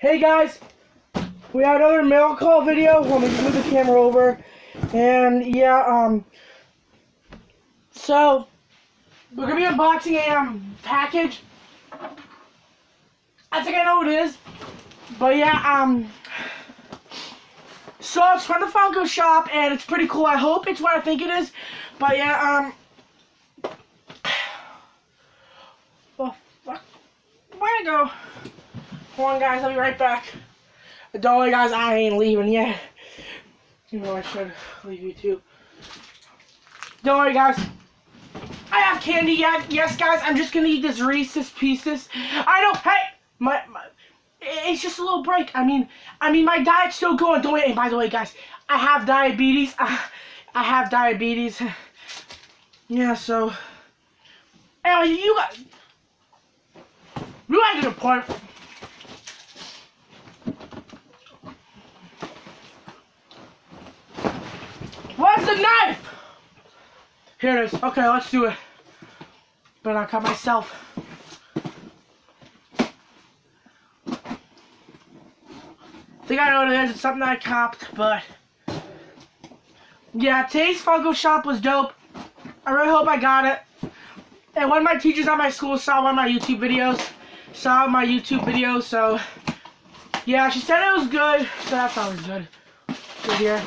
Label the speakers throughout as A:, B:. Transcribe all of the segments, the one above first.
A: Hey guys, we have another mail call video. Let me move the camera over. And yeah, um, so we're gonna be unboxing a um, package. I think I know what it is, but yeah, um, so it's from the Funko shop and it's pretty cool. I hope it's what I think it is, but yeah, um, well, where to go? Hold on, guys. I'll be right back. Don't worry, guys. I ain't leaving yet. You know, I should leave you too. Don't worry, guys. I have candy yet. Yes, guys. I'm just gonna eat this Reese's Pieces. I know. Hey, my, my it's just a little break. I mean, I mean, my diet's still going. Don't And by the way, guys, I have diabetes. Uh, I have diabetes. Yeah, so. Anyway, you got. You got to the point. The knife? Here it is. Okay, let's do it. But I cut myself. I think I know what it is. It's something I copped, but yeah, today's Funko shop was dope. I really hope I got it. And one of my teachers at my school saw one of my YouTube videos. Saw my YouTube video, so yeah, she said it was good. So that's always good. Good here.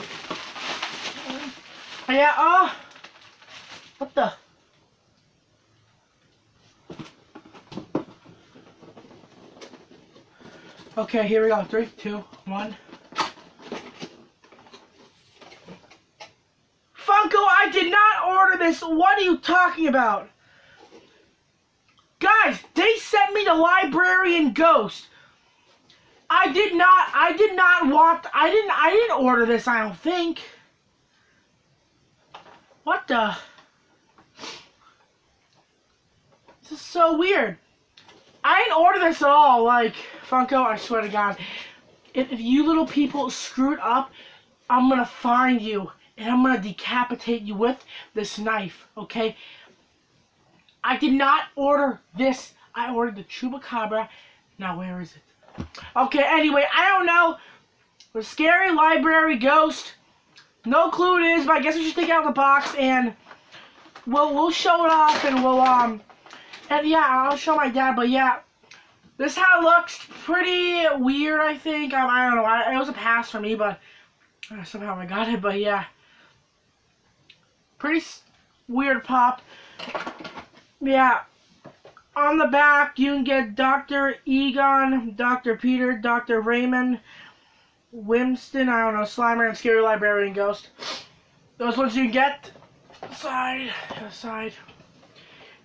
A: Yeah, uh, what the? Okay, here we go. Three, two, one. Funko, I did not order this. What are you talking about? Guys, they sent me the librarian ghost. I did not, I did not want, I didn't, I didn't order this, I don't think. What the? This is so weird. I didn't order this at all. Like, Funko, I swear to God. If, if you little people screwed up, I'm going to find you. And I'm going to decapitate you with this knife. Okay? I did not order this. I ordered the Chupacabra. Now, where is it? Okay, anyway, I don't know. The scary library ghost. No clue it is, but I guess we should take it out of the box and we'll we'll show it off and we'll um and yeah, I'll show my dad. But yeah, this how it looks. Pretty weird, I think. Um, I don't know. I, it was a pass for me, but uh, somehow I got it. But yeah, pretty weird pop. Yeah. On the back, you can get Dr. Egon, Dr. Peter, Dr. Raymond, Winston, I don't know, Slimer, and Scary Librarian Ghost. Those ones you get. Side, side.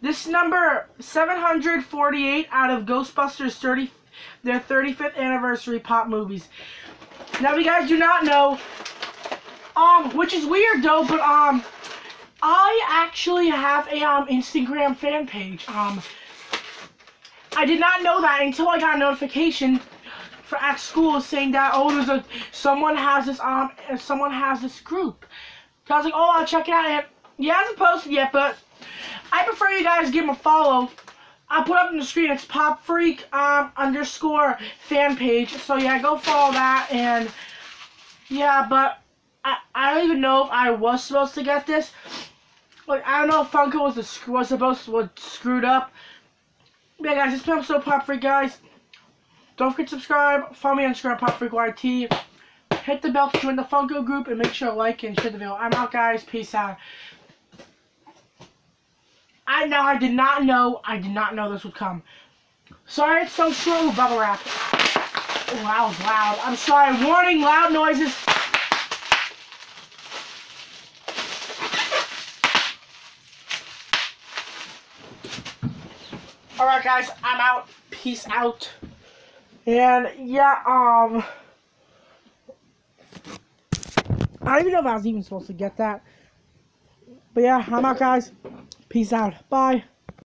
A: This number 748 out of Ghostbusters 30, their 35th anniversary pop movies. Now, if you guys do not know, um, which is weird though, but um, I actually have a um Instagram fan page. Um, I did not know that until I got a notification for at school saying that oh there's a someone has this um someone has this group. So I was like oh I'll check it out. And he hasn't posted yet, but I prefer you guys give him a follow. I'll put up on the screen. It's Pop Freak um underscore fan page. So yeah, go follow that and yeah, but I I don't even know if I was supposed to get this. Like I don't know if Funko was the was supposed to was screwed up. Yeah, guys, it's been so Pop Freak, guys. Don't forget to subscribe. Follow me on Instagram, PopFreakYT. Hit the bell to join the Funko group and make sure to like and share the video. I'm out, guys. Peace out. I know I did not know. I did not know this would come. Sorry it's so with bubble wrap. Loud, loud. I'm sorry. Warning, loud noises. Alright guys, I'm out. Peace out. And yeah, um, I don't even know if I was even supposed to get that. But yeah, I'm out, guys. Peace out. Bye.